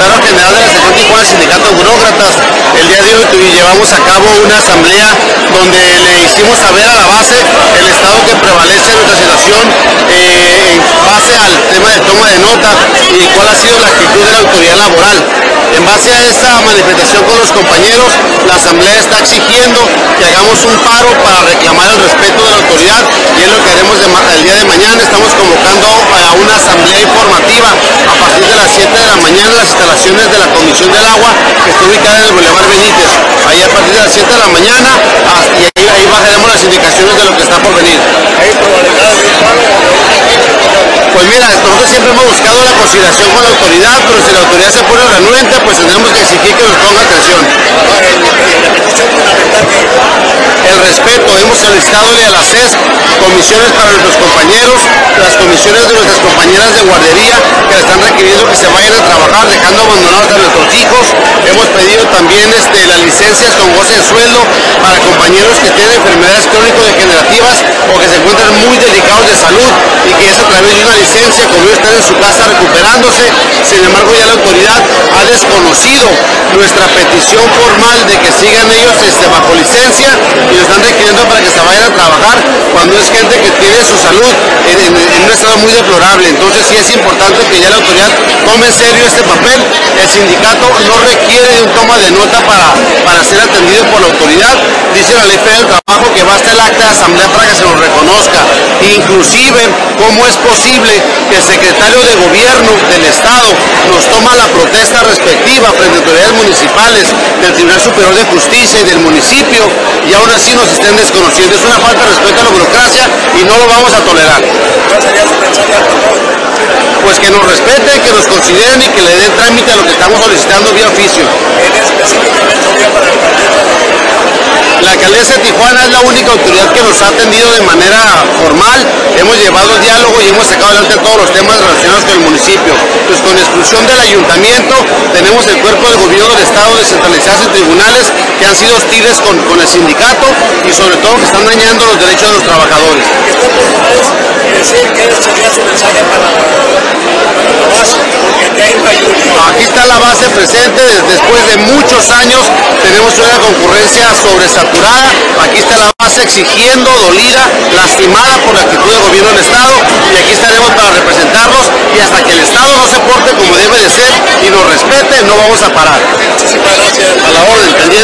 secretario general de la sección Tijuana Sindicato de Burócratas. El día de hoy llevamos a cabo una asamblea donde le hicimos saber a la base el estado que prevalece en nuestra situación eh, en base al tema de toma de nota y cuál ha sido la actitud de la autoridad laboral. En base a esta manifestación con los compañeros, la Asamblea está exigiendo que hagamos un paro para reclamar el respeto de la autoridad y es lo que haremos el día de mañana. Estamos convocando a una asamblea informativa las 7 de la mañana las instalaciones de la Comisión del Agua que está ubicada en el Boulevard Benítez. Ahí a partir de las 7 de la mañana y ahí, bajaremos las indicaciones de lo que está por venir. Pues mira, nosotros siempre hemos buscado la conciliación con la autoridad, pero si la autoridad se pone renuente, pues tendremos que exigir que nos ponga atención. El respeto, hemos solicitado a la CES comisiones para nuestros compañeros, las comisiones de nuestras compañeras de guardería están requiriendo que se vayan a trabajar, dejando abandonados a nuestros hijos. Hemos pedido también este, las licencias con goce de sueldo para compañeros que tienen enfermedades crónico-degenerativas o que se encuentran muy delicados de salud y que es licencia, ellos están en su casa recuperándose. Sin embargo, ya la autoridad ha desconocido nuestra petición formal de que sigan ellos este, bajo licencia y lo están requiriendo para que se vayan a trabajar cuando es gente que tiene su salud en, un estado muy deplorable. Entonces sí es importante que ya la autoridad tome en serio este papel. El sindicato no requiere de un toma de nota para, para ser atendido por la autoridad. Dice la ley del trabajo que basta el acta de asamblea para que. Inclusive, ¿cómo es posible que el secretario de gobierno del Estado nos toma la protesta respectiva frente a autoridades municipales, del Tribunal Superior de Justicia y del municipio y aún así nos estén desconociendo? Es una falta de respeto a la burocracia y no lo vamos a tolerar. Pues que nos respeten, que nos consideren y que le den trámite a lo que estamos solicitando vía oficio. La alcaldesa de Tijuana es la única autoridad que nos ha atendido de manera formal. Hemos llevado el diálogo y hemos sacado adelante todos los temas relacionados con el municipio. Pues con exclusión del ayuntamiento, tenemos el cuerpo de gobierno del Estado descentralizados en tribunales que han sido hostiles con, con el sindicato y sobre todo que están dañando los derechos de los trabajadores. Aquí está la base presente, después de muchos años tenemos una concurrencia sobresaturada, aquí está la base exigiendo, dolida, lastimada por la actitud del gobierno del Estado. Y aquí estaremos para representarlos. Y hasta que el Estado no se porte como debe de ser y nos respete, no vamos a parar. Muchísimas gracias. A la orden,